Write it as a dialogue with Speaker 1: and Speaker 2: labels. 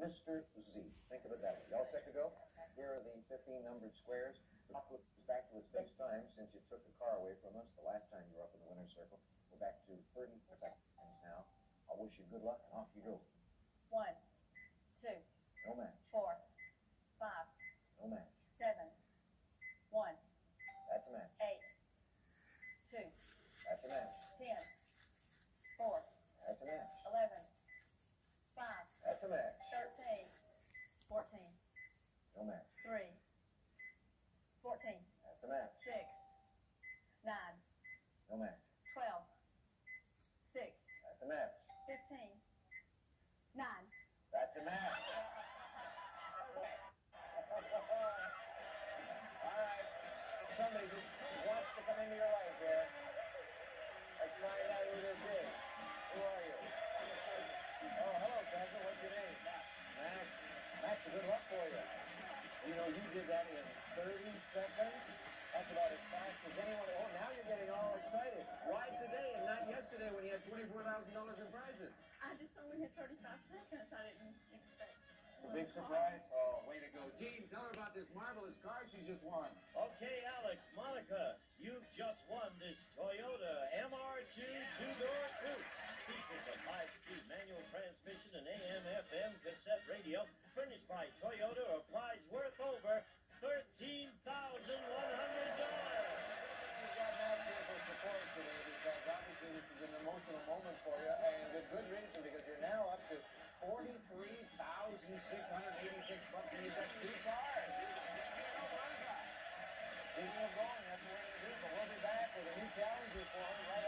Speaker 1: Mr. Z. Think of it that way. Y'all set to go? Here are the 15 numbered squares. Clock looks back to its best time since you took the car away from us the last time you were up in the winner's circle. We're back to 30 seconds now. I wish you good luck, and off you go.
Speaker 2: One, two,
Speaker 1: No match.
Speaker 2: four, five,
Speaker 1: No match.
Speaker 2: seven, one,
Speaker 1: That's a match.
Speaker 2: eight, two,
Speaker 1: That's a match.
Speaker 2: ten, four,
Speaker 1: That's a match.
Speaker 2: eleven,
Speaker 1: That's a match.
Speaker 2: thirteen, fourteen,
Speaker 1: No match.
Speaker 2: three, fourteen,
Speaker 1: That's a match.
Speaker 2: six, nine,
Speaker 1: No match.
Speaker 2: twelve, six,
Speaker 1: That's a match.
Speaker 2: fifteen, nine.
Speaker 1: That's a match. All right. Somebody just wants to come into your life here. Let's find out who this is. Who are you? Oh, hello, cousin. What's your name? Max. Max, good luck for you. You know, you did that in 30 seconds. That's about as fast as anyone. Oh, now you're getting all excited. Why today and not yesterday when you had $24,000 in prizes?
Speaker 2: I just only had thirty-five seconds. I didn't expect.
Speaker 1: It's a big surprise. Oh, way to go. Gene, tell her about this marvelous car she just won.
Speaker 3: Okay, Alex, Monica, you've just won this Toyota MR2 two-door coupe. Features a five-speed manual transmission and AM/FM cassette radio, furnished by Toyota, or prize worth over thirteen thousand one hundred dollars.
Speaker 1: We've got Matt here for support today because obviously this is an emotional moment for you and with good reason because you're now up to $43,686 bucks and you've got two cars. Speaking of going, that's what we're going to do, but we'll be back with a new challenger for you